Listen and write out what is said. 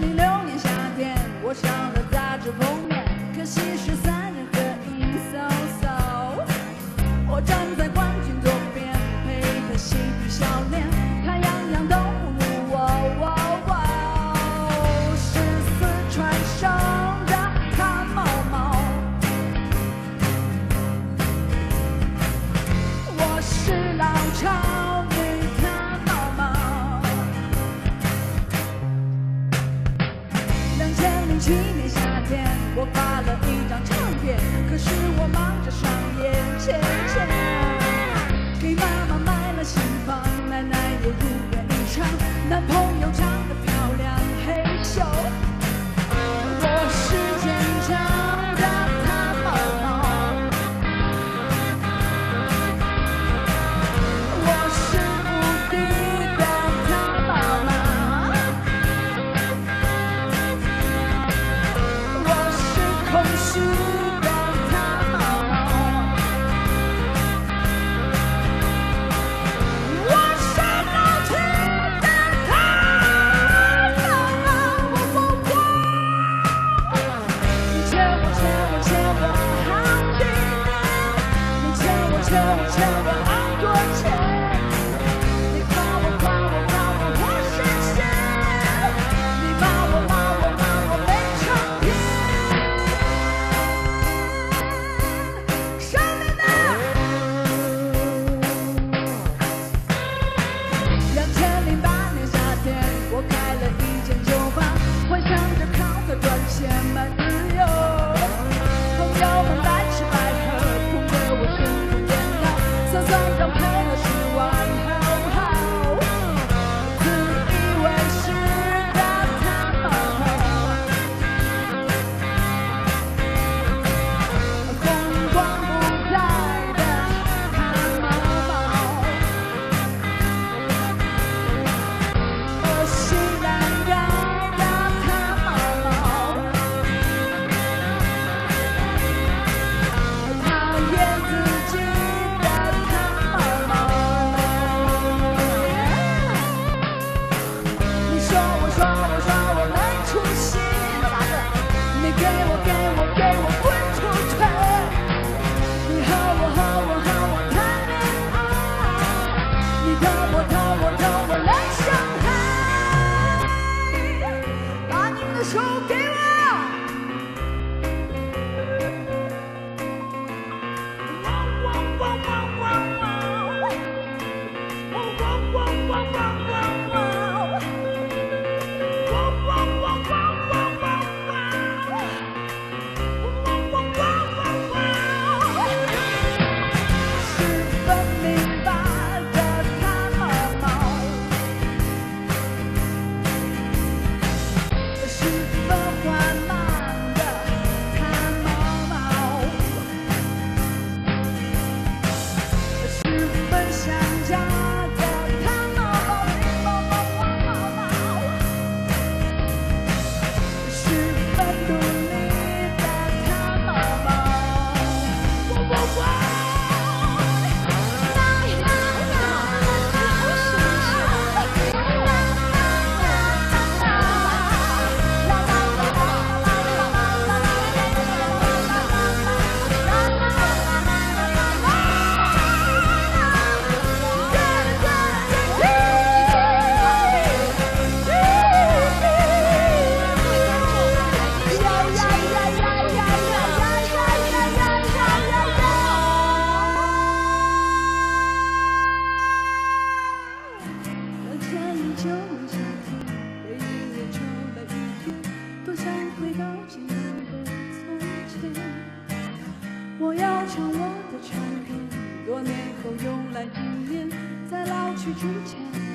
零六年夏天我上了杂志封面可惜 my 我要唱我的唱片，多年后用来纪念，在老去之前。